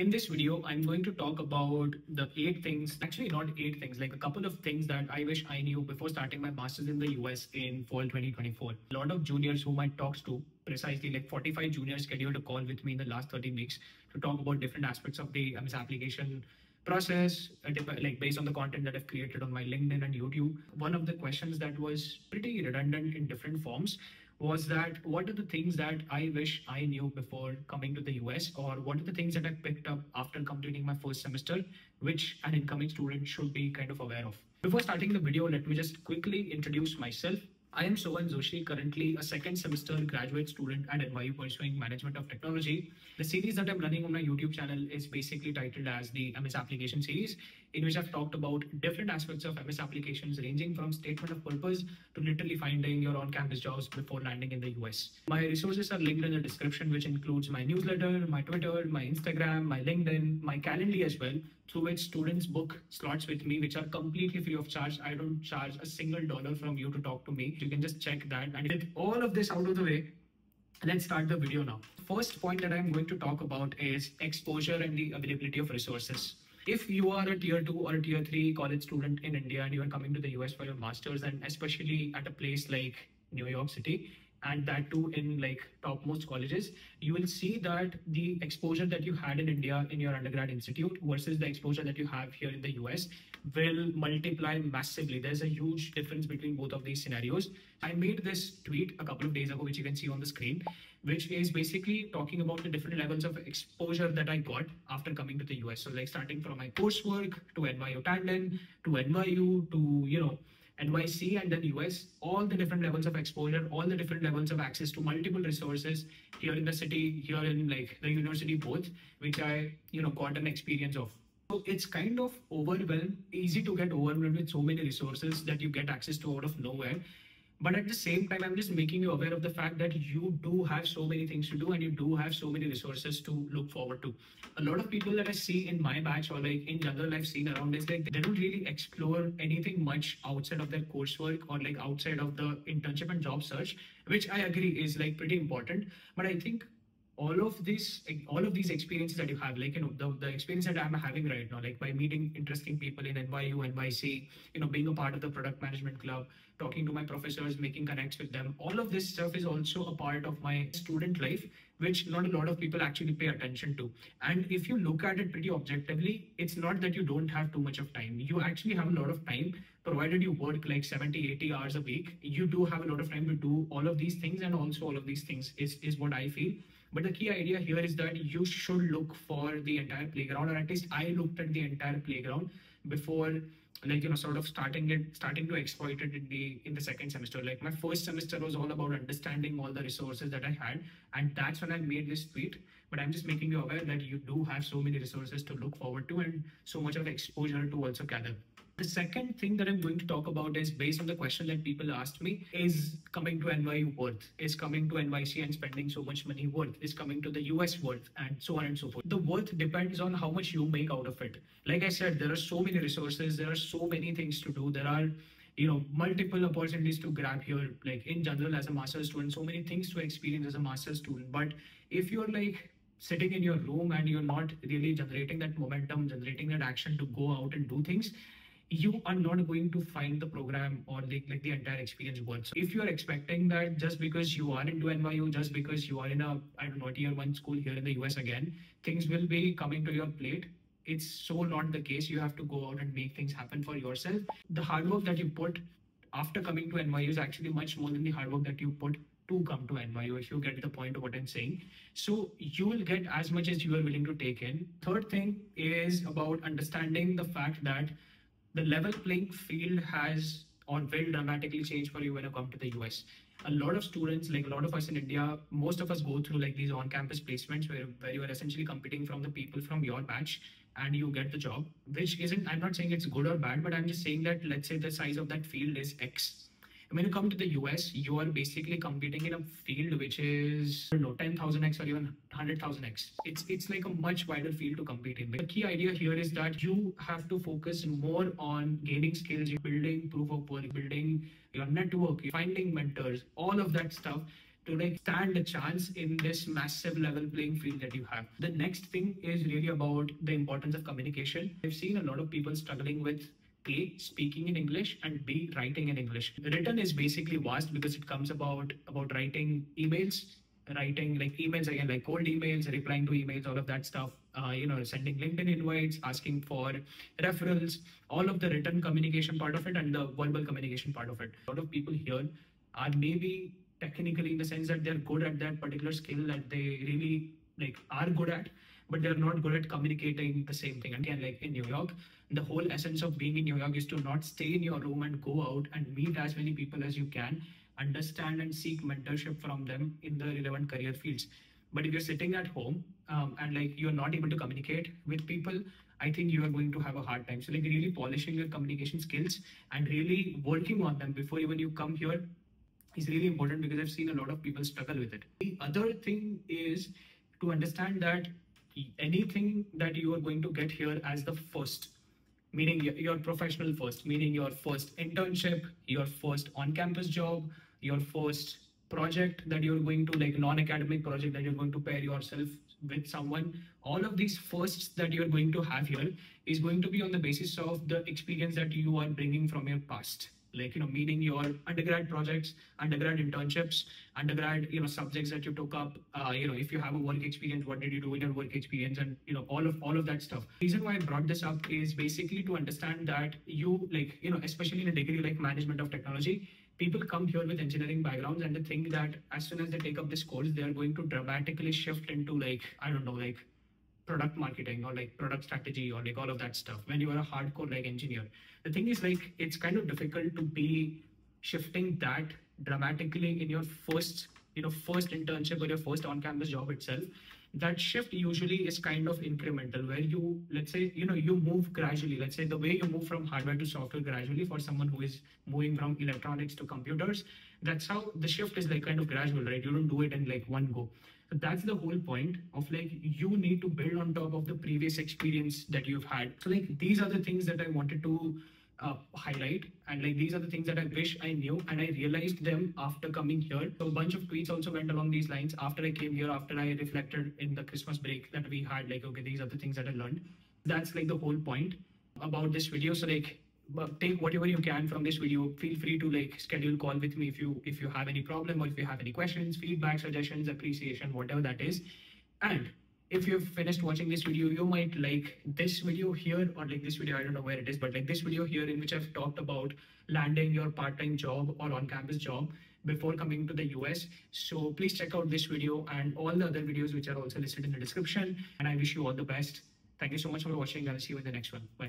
In this video, I'm going to talk about the eight things, actually not eight things, like a couple of things that I wish I knew before starting my master's in the US in fall 2024. A lot of juniors whom I talked to, precisely like 45 juniors scheduled a call with me in the last 30 weeks to talk about different aspects of the MS application process, uh, like based on the content that I've created on my LinkedIn and YouTube. One of the questions that was pretty redundant in different forms was that what are the things that I wish I knew before coming to the US, or what are the things that I picked up after completing my first semester, which an incoming student should be kind of aware of. Before starting the video, let me just quickly introduce myself. I am Sohan Joshi, currently a second semester graduate student at NYU pursuing Management of Technology. The series that I'm running on my YouTube channel is basically titled as the MS Application series, in which I've talked about different aspects of MS applications ranging from statement of purpose to literally finding your on-campus jobs before landing in the US. My resources are linked in the description, which includes my newsletter, my Twitter, my Instagram, my LinkedIn, my Calendly as well, through which students book slots with me, which are completely free of charge. I don't charge a single dollar from you to talk to me. You can just check that. And with all of this out of the way, let's start the video now. First point that I'm going to talk about is exposure and the availability of resources. If you are a tier two or a tier three college student in India and you are coming to the US for your master's, and especially at a place like New York City, and that too in like topmost colleges, you will see that the exposure that you had in India in your undergrad institute versus the exposure that you have here in the US will multiply massively. There's a huge difference between both of these scenarios. I made this tweet a couple of days ago, which you can see on the screen, which is basically talking about the different levels of exposure that I got after coming to the US. So like starting from my coursework to NYU Tandon to NYU to, you know, NYC and then US, all the different levels of exposure, all the different levels of access to multiple resources here in the city, here in like the university both, which I, you know, got an experience of. So it's kind of overwhelmed, easy to get overwhelmed with so many resources that you get access to out of nowhere but at the same time i'm just making you aware of the fact that you do have so many things to do and you do have so many resources to look forward to. A lot of people that i see in my batch or like in general i've seen around is like they don't really explore anything much outside of their coursework or like outside of the internship and job search which i agree is like pretty important. But i think all of these all of these experiences that you have like you know the, the experience that i'm having right now like by meeting interesting people in nyu nyc you know being a part of the product management club talking to my professors making connects with them all of this stuff is also a part of my student life which not a lot of people actually pay attention to. And if you look at it pretty objectively it's not that you don't have too much of time. You actually have a lot of time provided you work like 70 80 hours a week you do have a lot of time to do all of these things and also all of these things is is what i feel but the key idea here is that you should look for the entire playground, or at least I looked at the entire playground before like you know sort of starting it starting to exploit it in the in the second semester. Like my first semester was all about understanding all the resources that i had and that's when i made this tweet. But i'm just making you aware that you do have so many resources to look forward to and so much of exposure to also gather the second thing that I'm going to talk about is based on the question that people asked me is coming to NYU worth? Is coming to NYC and spending so much money worth? Is coming to the US worth? And so on and so forth. The worth depends on how much you make out of it. Like I said, there are so many resources, there are so many things to do. There are you know multiple opportunities to grab here like in general as a master's student so many things to experience as a master's student but if you're like sitting in your room and you're not really generating that momentum generating that action to go out and do things you are not going to find the program or the, like the entire experience worth. So if you are expecting that just because you are into NYU, just because you are in a I don't know tier one school here in the US again, things will be coming to your plate. It's so not the case. You have to go out and make things happen for yourself. The hard work that you put after coming to NYU is actually much more than the hard work that you put to come to NYU, if you get the point of what I'm saying. So you will get as much as you are willing to take in. Third thing is about understanding the fact that the level playing field has or will dramatically change for you when you come to the US. A lot of students, like a lot of us in India, most of us go through like these on-campus placements where, where you are essentially competing from the people from your batch and you get the job, which isn't, I'm not saying it's good or bad, but I'm just saying that let's say the size of that field is X when you come to the US, you are basically competing in a field which is you know 10,000x or even 100,000x. It's it's like a much wider field to compete in. The key idea here is that you have to focus more on gaining skills, building proof of work, building your network, finding mentors, all of that stuff to like stand a chance in this massive level playing field that you have. The next thing is really about the importance of communication. I've seen a lot of people struggling with a speaking in english and b writing in english. Written is basically vast because it comes about about writing emails writing like emails again like cold emails replying to emails all of that stuff. Uh, you know sending linkedin invites asking for referrals all of the written communication part of it and the verbal communication part of it. A lot of people here are maybe technically in the sense that they're good at that particular skill that they really like are good at but they're not good at communicating the same thing. Again like in new york the whole essence of being in new york is to not stay in your room and go out and meet as many people as you can understand and seek mentorship from them in the relevant career fields. But if you're sitting at home um, and like you're not able to communicate with people i think you are going to have a hard time. So like really polishing your communication skills and really working on them before even you come here is really important because i've seen a lot of people struggle with it. The other thing is to understand that anything that you are going to get here as the first meaning your professional first meaning your first internship your first on campus job your first project that you're going to like non-academic project that you're going to pair yourself with someone all of these firsts that you're going to have here is going to be on the basis of the experience that you are bringing from your past like you know meaning your undergrad projects undergrad internships undergrad you know subjects that you took up uh, you know if you have a work experience what did you do in your work experience and you know all of all of that stuff. Reason why i brought this up is basically to understand that you like you know especially in a degree like management of technology people come here with engineering backgrounds and they think that as soon as they take up this course they are going to dramatically shift into like i don't know like product marketing or like product strategy or like all of that stuff when you are a hardcore like engineer. The thing is like it's kind of difficult to be shifting that dramatically in your first you know first internship or your first on campus job itself. That shift usually is kind of incremental where you let's say you know you move gradually. Let's say the way you move from hardware to software gradually for someone who is moving from electronics to computers that's how the shift is like kind of gradual right? You don't do it in like one go that's the whole point of like you need to build on top of the previous experience that you've had. So like these are the things that I wanted to uh, highlight and like these are the things that I wish I knew and I realized them after coming here. So a bunch of tweets also went along these lines after I came here, after I reflected in the Christmas break that we had like, okay, these are the things that I learned. That's like the whole point about this video. So like take whatever you can from this video. Feel free to like schedule a call with me if you if you have any problem or if you have any questions feedback suggestions appreciation whatever that is. And if you've finished watching this video you might like this video here or like this video i don't know where it is but like this video here in which i've talked about landing your part-time job or on-campus job before coming to the us so please check out this video and all the other videos which are also listed in the description. And i wish you all the best. Thank you so much for watching. I'll see you in the next one. Bye